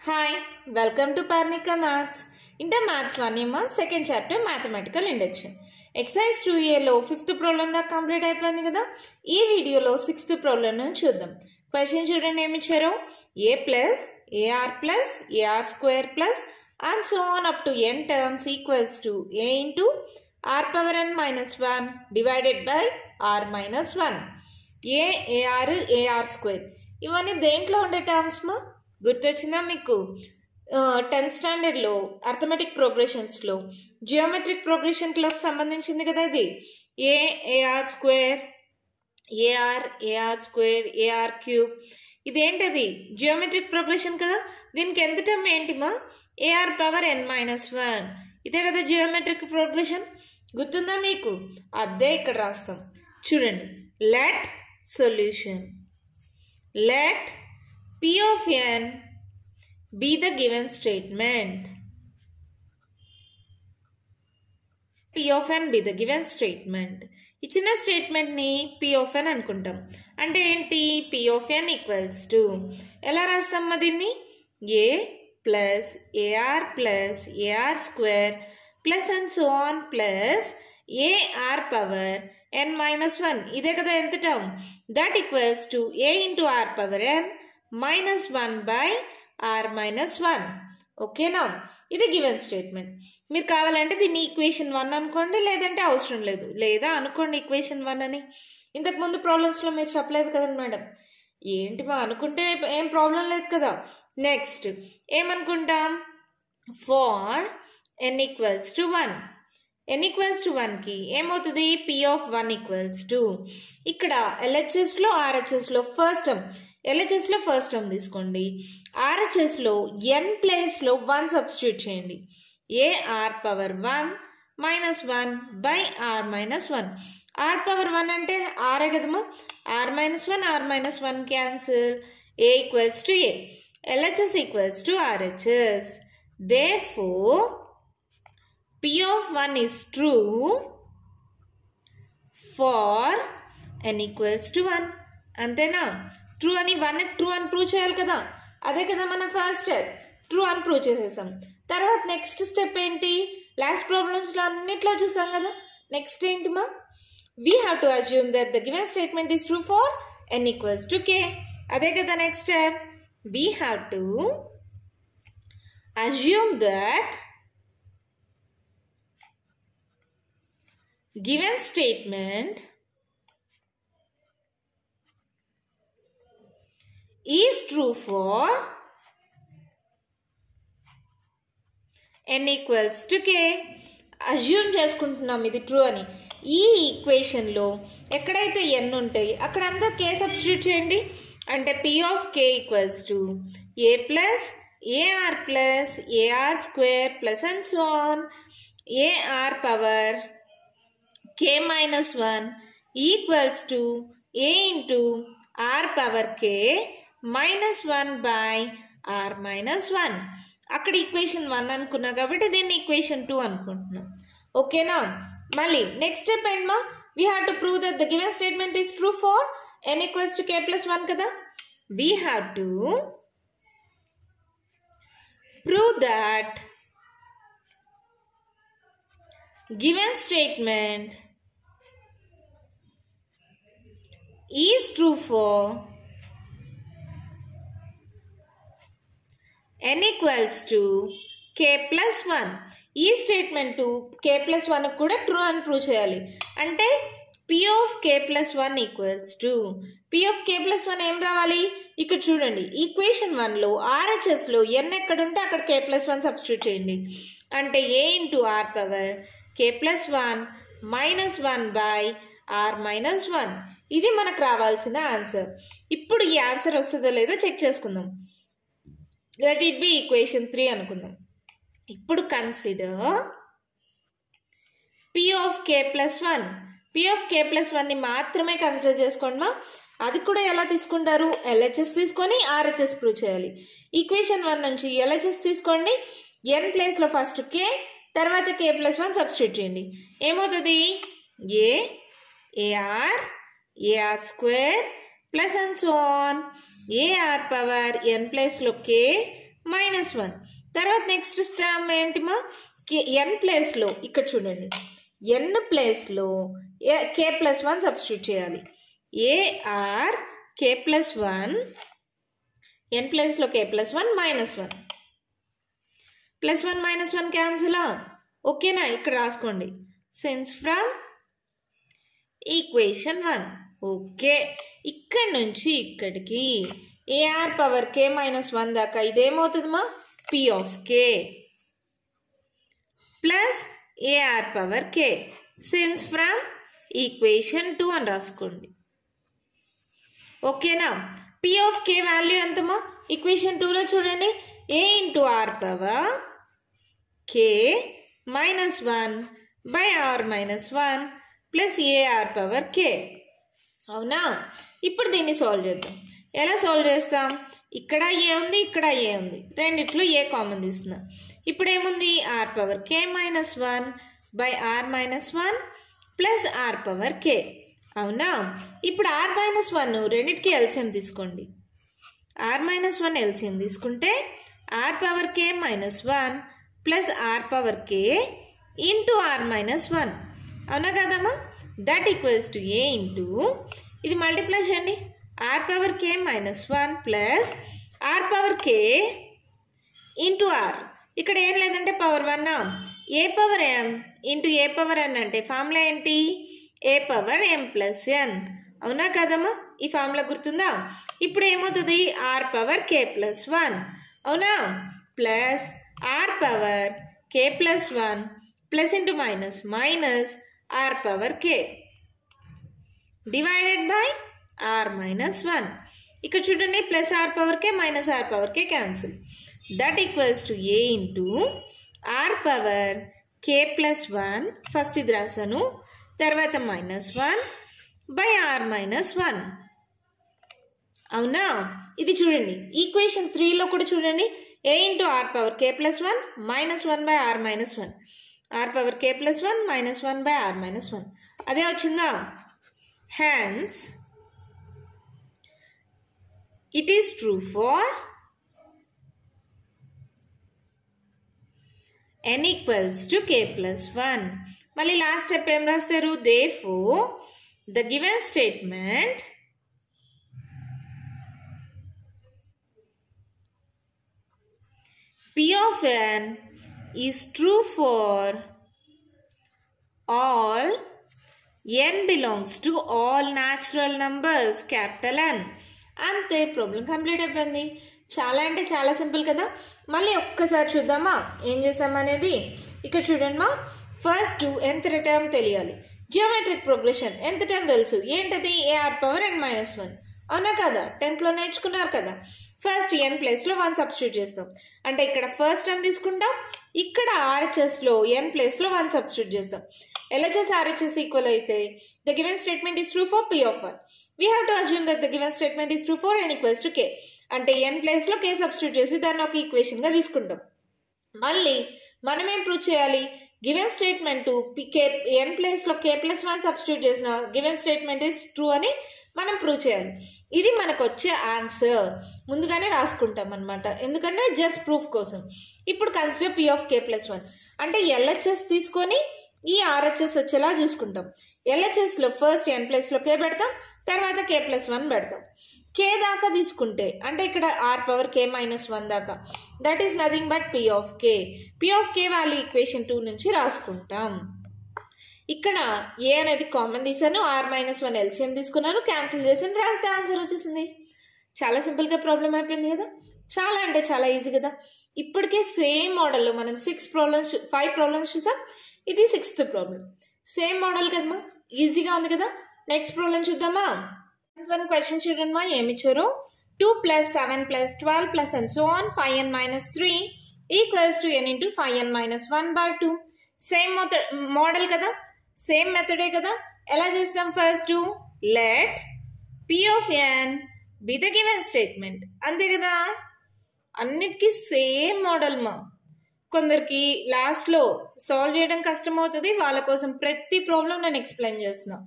Hi welcome to Parnika maths inter maths one ఏమో second chapter mathematical induction exercise two ఇయర్లో fifth problem దాకా complete అయిపోయింది కదా? ఈ వీడియోలో సిక్స్త్ ప్రాబ్లంను చూద్దాం. క్వశ్చన్ చూడండి ఏమి ఇచ్చారు? A plus A R plus A R square plus and so on up to N terms equals to A into R power N minus one divided by R minus one A A R A R square ఇవన్నీ దేంట్లో ఉండే terms మా? గుర్తొచ్చిందా మీకు? Tenth స్టాండర్డ్లో arithmetic ప్రోగ్రెషన్స్లో geometric progression class సంబంధించింది కదా ఇది. A A R square A R A R square A R cube ఇదేంటది? Geometric progression కదా? దీనికి ఎంత టర్మ్ ఏంటి మా? A R power N minus one ఇదే కదా జియోమెట్రిక్ ప్రోగ్రెషన్ గుర్తుందా మీకు? అదే ఇక్కడ రాస్తాం. చూడండి. Let solution let p of n be the given statement. P of n be the given statement. ఇచ్చిన స్టేట్మెంట్ని p ఆఫ్ ఎన్ అనుకుంటాం. అంటే ఏంటి? P of N equals to ఎలా రాస్తామా దీన్ని? A plus A R plus A R square plus and so on plus A R power N minus one ఇదే కదా ఎంత term that equals to A into R power N minus one by R minus one ఓకేనా ఇది given statement మీరు కావాలంటే దీన్ని equation one అనుకోండి లేదంటే అవసరం లేదు. లేదా అనుకోండి ఈక్వేషన్ వన్ అని. ఇంతకు ముందు ప్రాబ్లమ్స్లో మీరు చెప్పలేదు కదండి మేడం. ఏంటి మా అనుకుంటే ఏం ప్రాబ్లం లేదు కదా. నెక్స్ట్ ఏమనుకుంటాం? For n equals to one n equals to వన్కి ఏమవుతుంది? P of one equals to ఇక్కడ ఎల్హెచ్ఎస్లో ఆర్హెచ్ఎస్లో ఫస్ట్ టర్మ్ ఎల్హెచ్ఎస్లో ఫస్ట్ టర్మ్ తీసుకోండి. ఆర్హెచ్ఎస్లో ఎన్ ప్లేస్లో వన్ సబ్స్టిట్యూట్ చేయండి. A r power one minus one by r minus one r power one అంటే ఆరే కదమ్మా? R minus one r minus one cancel a equals to a LHS equals to RHS therefore P of one is true for n equals to one అంతేనా? True అని one true అని prove చేయాలి కదా. అదే కదా మన ఫస్ట్ స్టెప్ ట్రూ అని prove చేసేసాం. తర్వాత నెక్స్ట్ స్టెప్ ఏంటి? లాస్ట్ ప్రాబ్లమ్స్లో అన్నిట్లో చూసాం కదా. నెక్స్ట్ ఏంటి మా? We have to assume that the given statement is true for N equals to K అదే కదా next step we have to assume that given statement is true for n equals to k. Assume చేసుకుంటున్నాం ఇది true అని. ఈ ఈక్వేషన్లో ఎక్కడైతే ఎన్ ఉంటాయి అక్కడ అంతా కే సబ్స్టిట్యూట్ చేయండి. అంటే P of K equals to A plus A R plus A R square plus and so A R power K minus one equals to A into R power K minus one by R minus one అక్కడ equation one అనుకున్నా కాబట్టి దీన్ని equation two అనుకుంటున్నాం. ఓకేనా మళ్ళీ next step ఏంటమ్మా? We have to prove that the given statement is true for N equals to K plus one కదా? We have to prove that given statement is true for n equals to K plus one ఈ statement కే plus one కూడా true అని prove చేయాలి. అంటే P of K plus one equals to P of K plus one ఏం రావాలి? ఇక్కడ చూడండి. Equation వన్లో ఆర్హెచ్ఎస్లో ఎన్ ఎక్కడ ఉంటే అక్కడ కే ప్లస్ వన్ సబ్స్టిట్యూట్ చేయండి. అంటే A into R power K plus one minus one by R minus one ఇది మనకు రావాల్సిన ఆన్సర్ ఇప్పుడు ఈ ఆన్సర్ వస్తుందో లేదో చెక్ చేసుకుందాం. Let it be equation three అనుకుందాం. ఇప్పుడు consider P of K plus one P of K plus వన్ని మాత్రమే కన్సిడర్ చేసుకోండి అది కూడా ఎలా తీసుకుంటారు? ఎల్హెచ్ఎస్ తీసుకొని ఆర్హెచ్ఎస్ ప్రూవ్ చేయాలి. ఈక్వేషన్ వన్ నుంచి ఎల్హెచ్ఎస్ తీసుకోండి. ఎన్ ప్లేస్లో ఫస్ట్ కే తర్వాత కే ప్లస్ వన్ సబ్స్టిట్యూట్ చేయండి. ఏమవుతుంది? A a r a r square plus and so on a r power n ప్లేస్లో కే మైనస్ వన్ తర్వాత నెక్స్ట్ స్టర్మ్ ఏంటిమా కే ఎన్ ప్లేస్లో ఇక్కడ చూడండి. ఎన్ ప్లేస్లో కే ప్లస్ వన్ సబ్స్టిట్యూట్ చేయాలి. A r k plus one n ప్లేస్లో k plus one minus one plus one minus one క్యాన్సిలా ఓకేనా ఇక్కడ రాసుకోండి. Since from equation one okay ఇక్కడ నుంచి ఇక్కడికి. A r power k minus one దాకా ఇదేమవుతుందమ్మా? P of k plus a r power k since from equation two అని రాసుకోండి. ఓకేనా పి ఆఫ్ కే వాల్యూ ఎంతమా ఈక్వేషన్ టూలో చూడండి. A into r power k minus one by r minus one plus a r power k అవునా? ఇప్పుడు దీన్ని solve చేద్దాం. ఎలా సాల్వ్ చేస్తాం? ఇక్కడ ఏ ఉంది ఇక్కడ ఏ ఉంది. రెండిట్లో ఏ కామన్ తీస్తున్నా. ఇప్పుడు ఏముంది? R power k minus one by r minus one plus r power k అవునా? ఇప్పుడు ఆర్ మైనస్ వన్ రెండిటికి ఎల్సిఎం తీసుకోండి. ఆర్ మైనస్ వన్ ఎల్సిఎం తీసుకుంటే r power k minus one plus r power k into r minus one అవునా కదమ్మా? That equals to a into ఇది multiply చేయండి. R power k minus one plus r power k into r ఇక్కడ ఏం లేదంటే power one a power m into a power n అంటే formula ఏంటి? ఏ power ఎం plus ఎన్ అవునా కదమ్మా? ఈ ఫార్ములా గుర్తుందా? ఇప్పుడు ఏమవుతుంది? R power k plus one అవునా? Plus r power k plus one plus into minus minus r power k divided by r minus one. ఇక్కడ చూడండి plus r power k minus r power k cancel. That equals to a into r power k plus one. First ఇది రాశాను. తర్వాత minus one by r minus one. అవునా? ఇది చూడండి equation త్రీలో కూడా చూడండి. A into r power k plus one minus one by r minus one. R power k plus one minus one by r minus one. అదే వచ్చిందా? Hence, it is true for n equals to k plus 1. Mali last step emrastheru. Therefore, the given statement P of n is true for all n belongs to all natural numbers capital N. అంతే problem complete అయిపోయింది. చాలా అంటే చాలా simple కదా. మళ్ళీ ఒక్కసారి చూద్దామా? ఏం చేసామనేది ఇక్కడ చూడమ్మా ఫస్ట్ ఎంత టర్మ్ తెలియాలి. జియోమెట్రిక్ ప్రోగ్రెషన్ ఎంత టైం తెలుసు. ఏంటది? A r power n minus one అవునా కదా? టెన్త్లో నేర్చుకున్నారు కదా. ఫస్ట్ ఎన్ ప్లేస్లో వన్ సబ్స్టిట్యూట్ చేస్తాం. అంటే ఇక్కడ ఫస్ట్ టైం తీసుకుంటాం. ఇక్కడ ఆర్హెచ్ఎస్లో ఎన్ ప్లేస్లో వన్ సబ్స్టిట్యూట్ చేస్తాం. ఎల్హెచ్ఎస్ ఆర్హెచ్ఎస్ ఈక్వల్ అయితే the given statement is true for p of one we have to assume that the given statement is true for n equals to k అంటే n ప్లేస్లో కే substitute చేసి దాన్ని ఒక ఈక్వేషన్గా తీసుకుంటాం. మళ్ళీ మనం ఏం ప్రూవ్ చేయాలి? గివెన్ స్టేట్మెంట్ కే ఎన్ ప్లేస్లో కే ప్లస్ వన్ సబ్స్టిట్యూట్ చేసిన గివెన్ స్టేట్మెంట్ ఇస్ ట్రూ అని మనం ప్రూవ్ చేయాలి. ఇది మనకు వచ్చే ఆన్సర్ ముందుగానే రాసుకుంటాం అనమాట ఎందుకంటే జస్ట్ ప్రూఫ్ కోసం. ఇప్పుడు consider p of k plus one అంటే ఎల్హెచ్ఎస్ తీసుకొని ఈ ఆర్హెచ్ఎస్ వచ్చేలా చూసుకుంటాం. ఎల్హెచ్ఎస్లో ఫస్ట్ ఎన్ ప్లస్లో కే పెడతాం. తర్వాత కే ప్లస్ వన్ పెడతాం. కే దాకా తీసుకుంటే అంటే ఇక్కడ r power k minus one దాకా that is nothing but p of k p of k value equation two నుంచి రాసుకుంటాం. ఇక్కడ ఏ అనేది కామన్ తీసాను ఆర్ మైనస్ వన్ ఎల్సిఎం తీసుకున్నాను క్యాన్సిల్ చేసాను రాస్తే ఆన్సర్ వచ్చేసింది. చాలా సింపుల్గా ప్రాబ్లం అయిపోయింది కదా. చాలా అంటే చాలా ఈజీ కదా. ఇప్పటికే సేమ్ మోడల్లో మనం సిక్స్ ప్రాబ్లమ్స్ ఫైవ్ ప్రాబ్లమ్స్ చూసాం. ఇది సిక్స్త్ ప్రాబ్లం సేమ్ మోడల్ కదమ్మా. ఈజీగా ఉంది కదా. నెక్స్ట్ ప్రాబ్లం చూద్దామా? వన్ క్వశ్చన్ చూడండి మా. ఏమి ఇచ్చారు? Two plus seven plus twelve plus and so on five n minus three equals to n into five n minus one by two same model కదా. సేమ్ మెథడే కదా. ఎలా చేస్తాం first let p of n be the given statement అంతే కదా. అన్నిటికీ same model మా. కొందరికి లాస్ట్లో సాల్వ్ చేయడం కష్టం అవుతుంది వాళ్ళ కోసం ప్రతి ప్రాబ్లం నేను ఎక్స్ప్లెయిన్ చేస్తున్నా.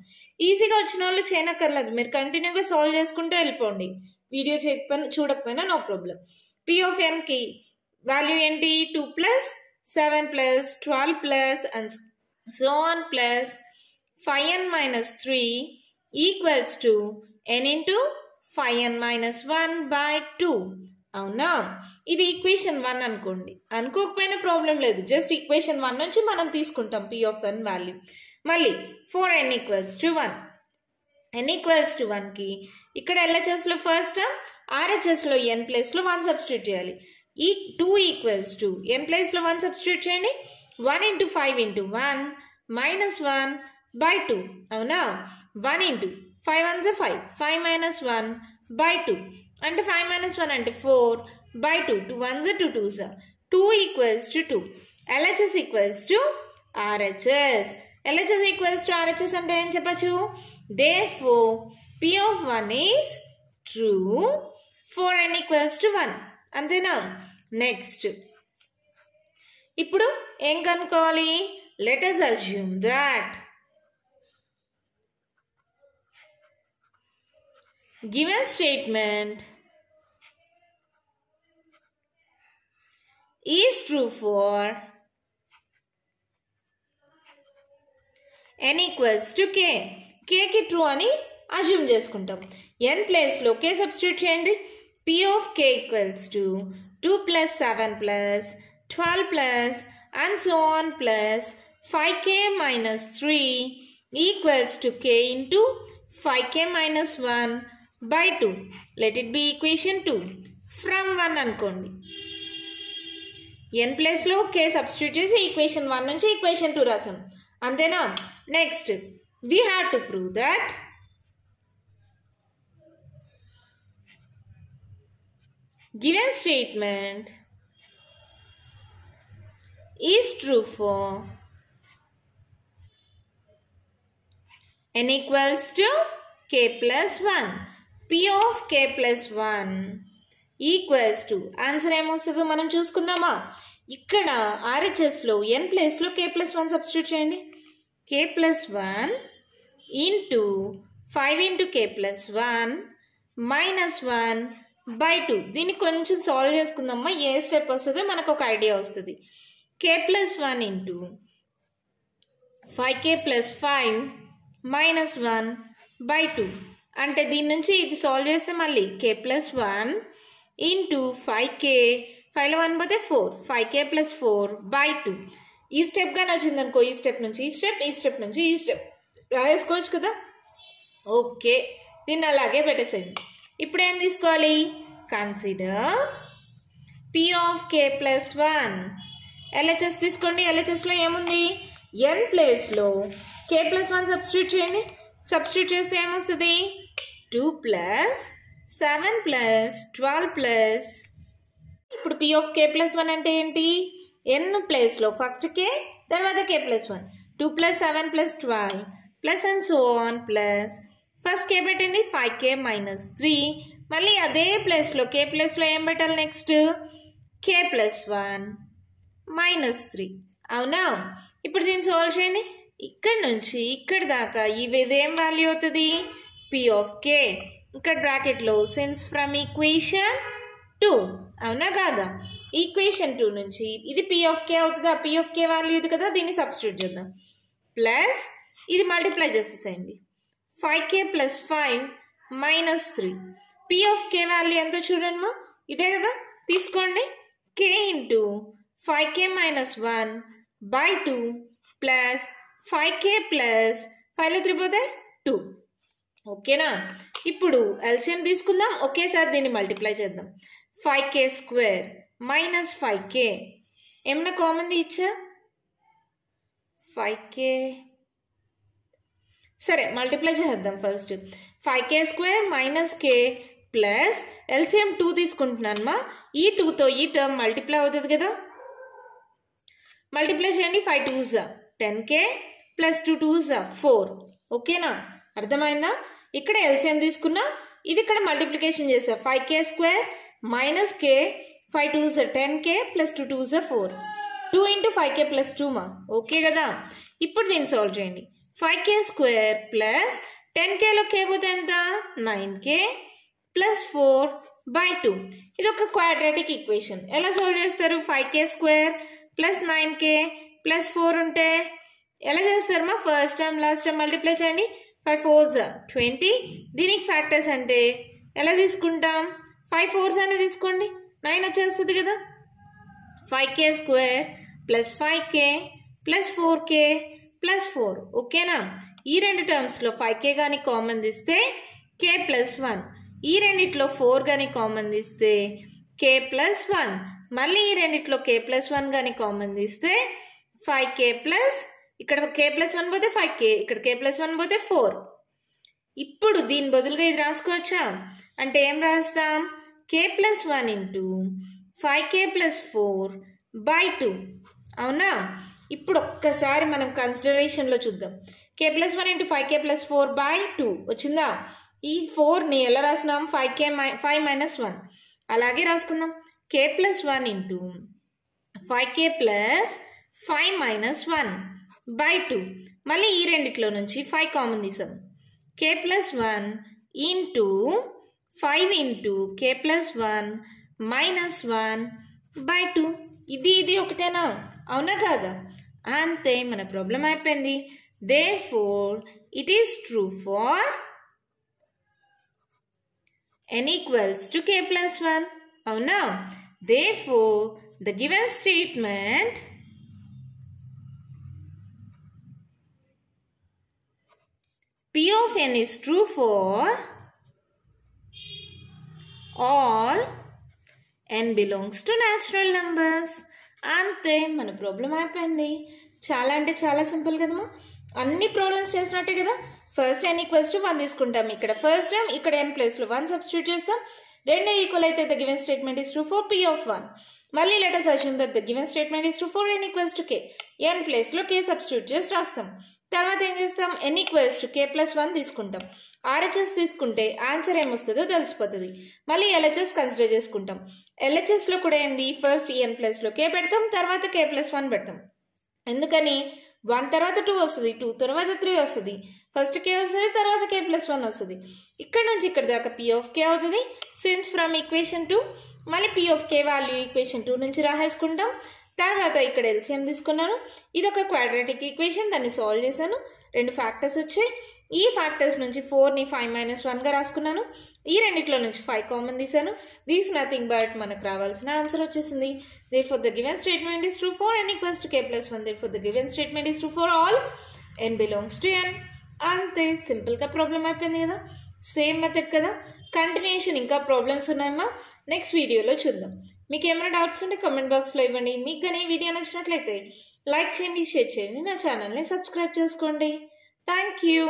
ఈజీగా వచ్చిన వాళ్ళు చేయనక్కర్లేదు. మీరు కంటిన్యూగా సాల్వ్ చేసుకుంటూ వెళ్ళిపోండి. వీడియో చేయకపోయినా చూడకపోయినా నో ప్రాబ్లం పి ఆఫ్ ఎన్కి వాల్యూ ఏంటి? Two plus seven plus twelve plus and son plus five n minus three equals to n into five n minus one by two అవునా? ఇది ఈక్వేషన్ వన్ అనుకోండి. అనుకోకపోయినా problem లేదు. Just equation one నుంచి మనం తీసుకుంటాం పి ఆఫ్ ఎన్ వాల్యూ మళ్ళీ for n equals to one n equals to వన్కి ఇక్కడ ఎల్హెచ్ఎస్లో ఫస్ట్ ఆర్హెచ్ఎస్లో ఎన్ ప్లేస్లో వన్ సబ్స్టిట్యూట్ చేయాలి. ఈ టూ ఈక్వల్స్ టు ఎన్ ప్లేస్లో వన్ సబ్స్టిట్యూట్ చేయండి. One into five into one minus one by two అవునా? వన్ ఇంటూ ఫైవ్ వన్ జా five five minus one by two అంటే ఫైవ్ మైనస్ వన్ అంటే four by two two one two two జా two equals to two LHS equals to RHS LHS equals to RHS అంటే ఏం చెప్పచ్చు? Therefore p of one is true for n equals to one అంతేనా? Next ఇప్పుడు ఏం కనుక్కోవాలి? Let us assume that given statement is true for n equals to k కేకి true అని అజ్యూమ్ చేసుకుంటాం. ఎన్ ప్లేస్లో కే సబ్స్టిట్యూట్ చేయండి. P of k equals to two plus seven plus twelve plus and so on plus five k minus three equals to k into five k minus one by two. Let it be equation two from one అనుకోండి. N ప్లేస్లో కే substitute చేసి equation one నుంచి equation two రాసాం. అంతేనా? Next we have to prove that given statement is true for n equals to k plus 1 p of k plus one equals to answer ఏమొస్తుందో మనం చూసుకుందామా? ఇక్కడ ఆర్హెచ్ఎస్లో ఎన్ ప్లేస్లో కే ప్లస్ వన్ సబ్స్టిట్యూట్ చేయండి. K plus one into five into k plus one minus one by two దీన్ని కొంచెం solve చేసుకుందామా? ఏ step వస్తుందో మనకు ఒక ఐడియా వస్తుంది. K plus one into five k plus five minus one by two అంటే దీని నుంచి ఇది సాల్వ్ చేస్తే మళ్ళీ k plus one into five k ఫైవ్లో వన్ పోతే four five k plus four by two ఈ స్టెప్ కానీ వచ్చింది అనుకో ఈ స్టెప్ నుంచి ఈ స్టెప్ ఈ స్టెప్ నుంచి ఈ స్టెప్ రాసుకోవచ్చు కదా? ఓకే. దీన్ని అలాగే పెట్టేసేయండి. ఇప్పుడు ఏం తీసుకోవాలి? Consider p of k plus one LHS తీసుకోండి. ఎల్హెచ్ఎస్లో ఏముంది? ఎన్ ప్లేస్లో కే ప్లస్ వన్ సబ్స్టిట్యూట్ చేయండి. సబ్స్టిట్యూట్ చేస్తే ఏమొస్తుంది? Two plus seven plus twelve plus. ఇప్పుడు p of k plus one అంటే ఏంటి? ఎన్ ప్లేస్లో ఫస్ట్ కే తర్వాత k plus one. Two plus seven plus twelve plus and so on plus. First k పెట్టండి five k minus three మళ్ళీ అదే ప్లేస్లో కే ప్లస్లో ఏం పెట్టాలి next k plus one minus three అవునా? ఇప్పుడు దీన్ని సాల్వ్ చేయండి. ఇక్కడ నుంచి ఇక్కడ దాకా ఇవి ఇదేం వాల్యూ అవుతుంది? పి ఆఫ్ కే ఇక్కడ బ్రాకెట్లో సెన్స్ ఫ్రమ్ ఈక్వేషన్ టూ అవునా కాదా? ఈక్వేషన్ టూ నుంచి ఇది పి ఆఫ్ కే అవుతుంది? ఆ పి ఆఫ్ కే వాల్యూ ఇది కదా? దీన్ని సబ్స్టిట్యూట్ చేద్దాం. ప్లస్ ఇది మల్టిప్లై చేసేసేయండి. Five k plus five minus three p of k value ఎంతో చూడండి మా. ఇదే కదా? తీసుకోండి. K into five k minus one by two plus five k plus ఫైవ్లో త్రిపోతే టూ ఓకేనా? ఇప్పుడు ఎల్సిఎం తీసుకుందాం. ఒకేసారి దీన్ని మల్టిప్లై చేద్దాం. Five k square minus five k. ఏమన్నా కామన్ ఇచ్చా ఫైవ్ కే. సరే మల్టిప్లై చేద్దాం first. Five k square minus k plus LCM two తీసుకుంటున్నానమ్మా. ఈ టూతో ఈ టర్మ్ మల్టిప్లై అవుతుంది కదా. మల్టిప్లై చేయండి. ఫైవ్ టూ జా ten k plus two two జా ఫోర్. ఓకేనా? అర్థమైందా? ఇక్కడ ఎల్సిఎం తీసుకున్నా ఇది ఇక్కడ మల్టిప్లికేషన్ చేసా. Five k square minus k five two జా ten k plus two two జా four two into five k plus two మా ఓకే కదా? ఇప్పుడు దీన్ని సాల్వ్ చేయండి. Five k square plus ten Khelo k పోతే ఎంత? Nine k plus four by two ఇది ఒక క్వాడ్రాటిక్ ఈక్వేషన్ ఎలా సాల్వ్ చేస్తారు? Five k square plus nine k plus four ఉంటే ఎలా చేస్తారు మా? First time last time multiply చేయండి. ఫైవ్ ఫోర్స్ ట్వంటీ దీనికి ఫ్యాక్టర్స్ అంటే ఎలా తీసుకుంటాం? ఫైవ్ ఫోర్స్ అనేది తీసుకోండి. నైన్ వచ్చేస్తుంది కదా. Five k square plus five k plus four k plus four ఓకేనా ఈ రెండు టర్మ్స్లో ఫైవ్ కే కానీ కామన్ తీస్తే కే ప్లస్ వన్ ఈ రెండిట్లో ఫోర్ కానీ కామన్ తీస్తే కే ప్లస్ వన్ మళ్ళీ ఈ రెండిట్లో కే ప్లస్ వన్ కానీ కామన్ తీస్తే ఫైవ్ కే ప్లస్ ఇక్కడ కే ప్లస్ వన్ పోతే ఫైవ్ కే ఇక్కడ కే ప్లస్ వన్ పోతే ఫోర్ ఇప్పుడు దీని బదులుగా ఇది రాసుకోవచ్చా? అంటే ఏం రాస్తాం? K plus one into five k plus four by two అవునా? ఇప్పుడు ఒక్కసారి మనం కన్సిడరేషన్లో చూద్దాం. K plus one into five k plus four by two వచ్చిందా? ఈ ఫోర్ని ఎలా రాసినాం ఫైవ్ కే మై ఫైవ్ మైనస్ వన్ అలాగే రాసుకుందాం. K plus one into five k plus five minus one by two. మళ్ళీ ఈ రెండిట్లో నుంచి ఫైవ్ కామన్ తీసాం. K plus one into five into k plus one minus one by two. ఇది ఇది ఒకటేనా? అవునా కాదా? అంతే మన ప్రాబ్లం అయిపోయింది. Therefore it is true for n equals to k plus one అవునా? Therefore the given statement p of n is true for all. N belongs to natural numbers. అంతే మన ప్రాబ్లం అయిపోయింది. చాలా అంటే చాలా సింపుల్ కదమ్మా. అన్ని ప్రాబ్లమ్స్ చేసినట్టే కదా. First n equals to one తీసుకుంటాం ఇక్కడ. ఫస్ట్ టైం ఇక్కడ ఎన్ ప్లేస్లో వన్ సబ్స్టిట్యూట్ చేస్తాం. రెండు ఈక్వల్ అయితే the given statement is true for P of one మళ్ళీ letters assume that the given statement is true for N equals to K N ప్లేస్లో కే substitute చేసి రాస్తాం. తర్వాత ఏం చేస్తాం? N equals to K plus one తీసుకుంటాం. RHS తీసుకుంటే answer ఏమొస్తుందో తెలిసిపోతుంది. మళ్ళీ ఎల్హెచ్ఎస్ కన్సిడర్ చేసుకుంటాం. ఎల్హెచ్ఎస్లో కూడా ఏంది? ఫస్ట్ ఈఎన్ ప్లస్లో కే పెడతాం తర్వాత కే ప్లస్ వన్ పెడతాం. ఎందుకని? వన్ తర్వాత టూ వస్తుంది టూ తర్వాత త్రీ వస్తుంది. ఫస్ట్ కే వస్తుంది తర్వాత కే ప్లస్ వన్ వస్తుంది. ఇక్కడ నుంచి ఇక్కడ దాకా పిఎఫ్ ఆఫ్ కే అవుతుంది. సిన్స్ ఫ్రమ్ ఈక్వేషన్ టూ మళ్ళీ PF of K value equation two నుంచి రాసేసుకుంటాం. తర్వాత ఇక్కడ ఎల్సిఎం తీసుకున్నాను. ఇది ఒక క్వాడ్రాటిక్ ఈక్వేషన్ దాన్ని సాల్వ్ చేశాను. రెండు ఫ్యాక్టర్స్ వచ్చాయి. ఈ ఫ్యాక్టర్స్ నుంచి ఫోర్ని ఫైవ్ మైనస్ వన్గా రాసుకున్నాను. ఈ రెండిట్లో నుంచి ఫైవ్ కామన్ తీసాను దీస్ నథింగ్ బట్ మనకు రావాల్సిన ఆన్సర్ వచ్చేసింది. Therefore the given statement is true for N equals to K plus one therefore the given statement is true for all N belongs to N అంతే సింపుల్గా problem అయిపోయింది కదా. Same method కదా. Continuation ఇంకా problems ఉన్నాయమ్మా. Next వీడియోలో చూద్దాం. మీకు ఏమైనా డౌట్స్ ఉంటే కామెంట్ బాక్స్లో ఇవ్వండి. మీకు కానీ ఈ వీడియో నచ్చినట్లయితే లైక్ చేయండి షేర్ చేయండి. నా ఛానల్ని సబ్స్క్రైబ్ చేసుకోండి. Thank you